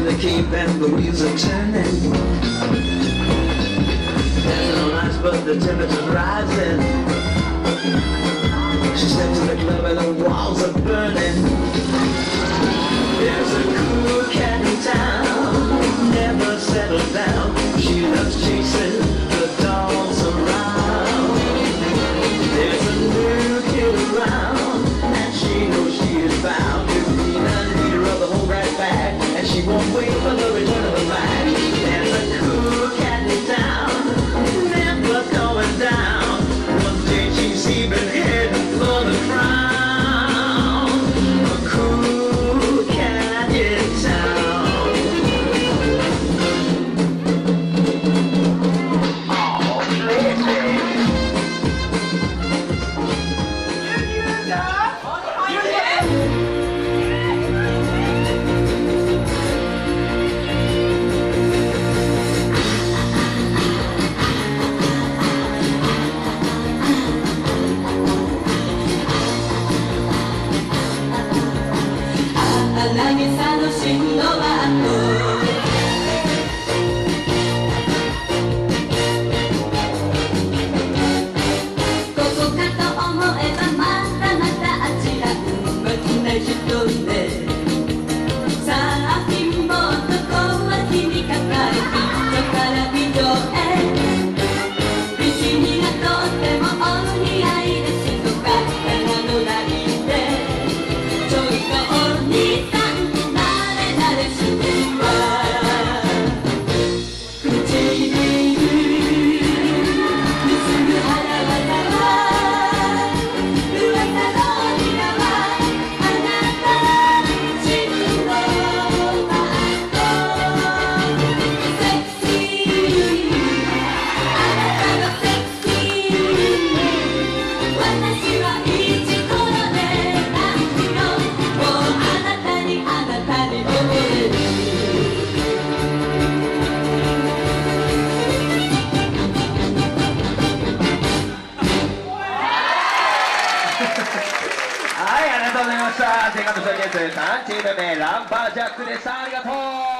in the keep and the wheels are turning. Dancing no lights, but the temperature's rising. She steps in the club and the walls are burning. There's a cool cat in town, never settled down. She loves chasing. 我会。ましたセカンドシゲーム3チーム目ランバージャックでしたありがとう